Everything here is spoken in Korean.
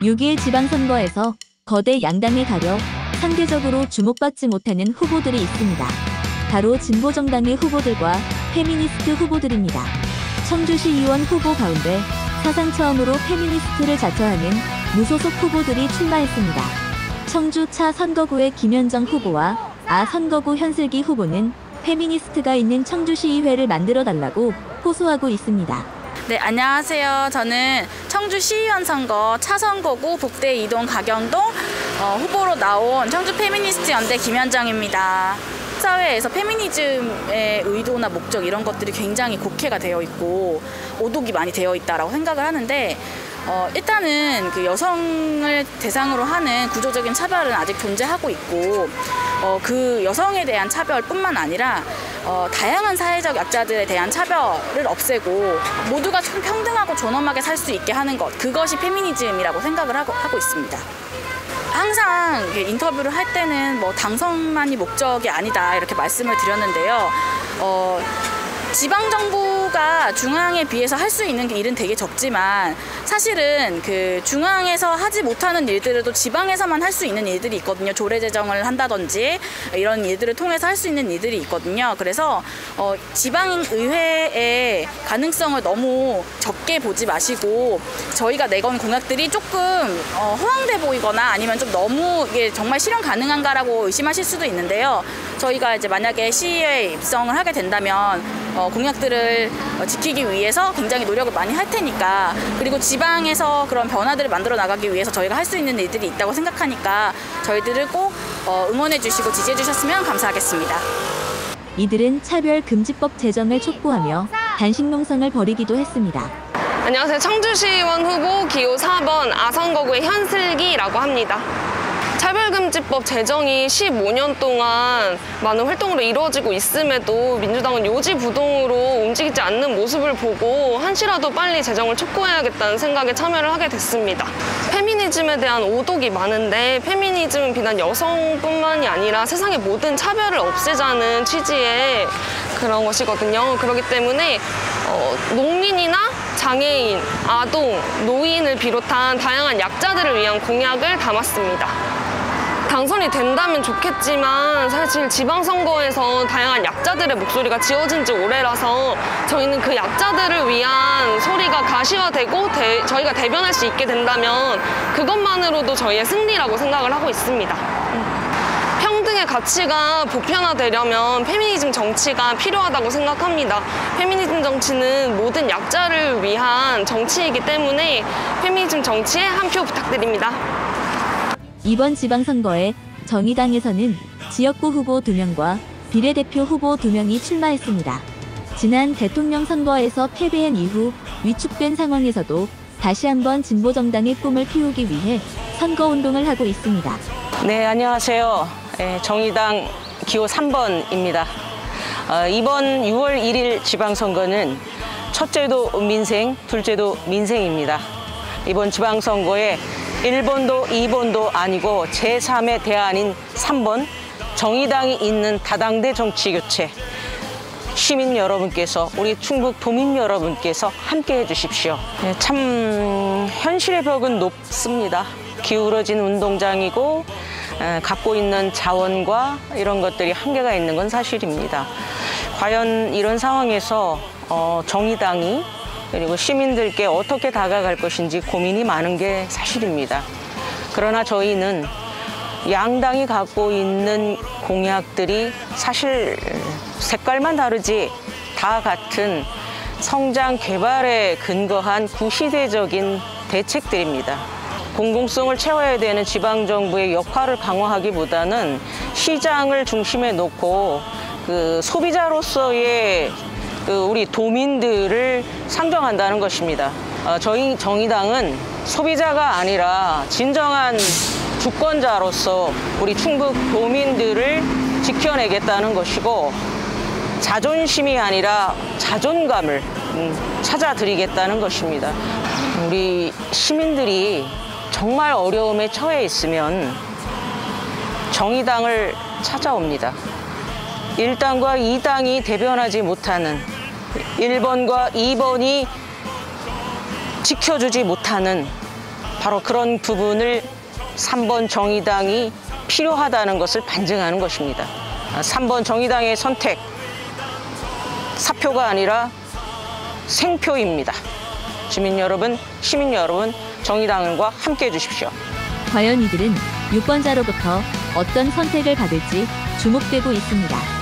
6일 지방선거에서 거대 양당에 가려 상대적으로 주목받지 못하는 후보들이 있습니다. 바로 진보정당의 후보들과 페미니스트 후보들입니다. 청주시 의원 후보 가운데 사상 처음으로 페미니스트를 자처하는 무소속 후보들이 출마했습니다. 청주 차 선거구의 김현정 후보와 아 선거구 현슬기 후보는 페미니스트가 있는 청주시의회를 만들어 달라고 호소하고 있습니다. 네, 안녕하세요. 저는 청주 시의원 선거 차선거구 북대 이동 가경동 어, 후보로 나온 청주 페미니스트 연대 김현정입니다. 사회에서 페미니즘의 의도나 목적 이런 것들이 굉장히 곡해가 되어 있고 오독이 많이 되어 있다라고 생각을 하는데 어, 일단은 그 여성을 대상으로 하는 구조적인 차별은 아직 존재하고 있고 어, 그 여성에 대한 차별뿐만 아니라 어, 다양한 사회적 약자들에 대한 차별을 없애고 모두가 좀 평등하고 존엄하게 살 수 있게 하는 것 그것이 페미니즘이라고 생각을 하고, 하고 있습니다. 항상 인터뷰를 할 때는 뭐 당선만이 목적이 아니다 이렇게 말씀을 드렸는데요. 어, 지방 정부 가 중앙에 비해서 할 수 있는 일은 되게 적지만 사실은 그 중앙에서 하지 못하는 일들을 또 지방에서만 할 수 있는 일들이 있거든요. 조례 제정을 한다든지 이런 일들을 통해서 할 수 있는 일들이 있거든요. 그래서 어, 지방 의회의 가능성을 너무 적게 보지 마시고 저희가 내건 공약들이 조금 어, 허황돼 보이거나 아니면 좀 너무 이게 정말 실현 가능한가라고 의심하실 수도 있는데요. 저희가 이제 만약에 시의회에 입성을 하게 된다면 어, 공약들을 어, 지키기 위해서 굉장히 노력을 많이 할 테니까 그리고 지방에서 그런 변화들을 만들어 나가기 위해서 저희가 할 수 있는 일들이 있다고 생각하니까 저희들을 꼭 어, 응원해 주시고 지지해 주셨으면 감사하겠습니다. 이들은 차별금지법 제정을 촉구하며 단식 농성을 벌이기도 했습니다. 안녕하세요. 청주시의원 후보 기호 4번 아선거구의 현슬기라고 합니다. 차별금지법 제정이 15년 동안 많은 활동으로 이루어지고 있음에도 민주당은 요지부동으로 움직이지 않는 모습을 보고 한시라도 빨리 제정을 촉구해야겠다는 생각에 참여를 하게 됐습니다. 페미니즘에 대한 오독이 많은데 페미니즘은 비단 여성뿐만이 아니라 세상의 모든 차별을 없애자는 취지의 그런 것이거든요. 그렇기 때문에 어, 농민이나 장애인, 아동, 노인을 비롯한 다양한 약자들을 위한 공약을 담았습니다. 당선이 된다면 좋겠지만 사실 지방선거에서 다양한 약자들의 목소리가 지어진 지 오래라서 저희는 그 약자들을 위한 소리가 가시화되고 대- 저희가 대변할 수 있게 된다면 그것만으로도 저희의 승리라고 생각을 하고 있습니다. 평등의 가치가 보편화되려면 페미니즘 정치가 필요하다고 생각합니다. 페미니즘 정치는 모든 약자를 위한 정치이기 때문에 페미니즘 정치에 한 표 부탁드립니다. 이번 지방선거에 정의당에서는 지역구 후보 2명과 비례대표 후보 2명이 출마했습니다. 지난 대통령 선거에서 패배한 이후 위축된 상황에서도 다시 한번 진보정당의 꿈을 피우기 위해 선거운동을 하고 있습니다. 네, 안녕하세요. 예, 정의당 기호 3번입니다. 어, 이번 6월 1일 지방선거는 첫째도 민생, 둘째도 민생입니다. 이번 지방선거에 1번도 2번도 아니고 제3의 대안인 3번 정의당이 있는 다당대 정치교체 시민 여러분께서 우리 충북 도민 여러분께서 함께 해주십시오. 네, 참 현실의 벽은 높습니다. 기울어진 운동장이고 에, 갖고 있는 자원과 이런 것들이 한계가 있는 건 사실입니다. 과연 이런 상황에서 어, 정의당이 그리고 시민들께 어떻게 다가갈 것인지 고민이 많은 게 사실입니다. 그러나 저희는 양당이 갖고 있는 공약들이 사실 색깔만 다르지 다 같은 성장 개발에 근거한 구시대적인 대책들입니다. 공공성을 채워야 되는 지방정부의 역할을 강화하기보다는 시장을 중심에 놓고 그 소비자로서의 그 우리 도민들을 상정한다는 것입니다. 어, 저희 정의당은 소비자가 아니라 진정한 주권자로서 우리 충북 도민들을 지켜내겠다는 것이고 자존심이 아니라 자존감을 음, 찾아드리겠다는 것입니다. 우리 시민들이 정말 어려움에 처해 있으면 정의당을 찾아옵니다. 1당과 2당이 대변하지 못하는 1번과 2번이 지켜주지 못하는 바로 그런 부분을 3번 정의당이 필요하다는 것을 반증하는 것입니다. 아, 3번 정의당의 선택, 사표가 아니라 생표입니다. 주민 여러분, 시민 여러분, 정의당과 함께 해주십시오. 과연 이들은 유권자로부터 어떤 선택을 받을지 주목되고 있습니다.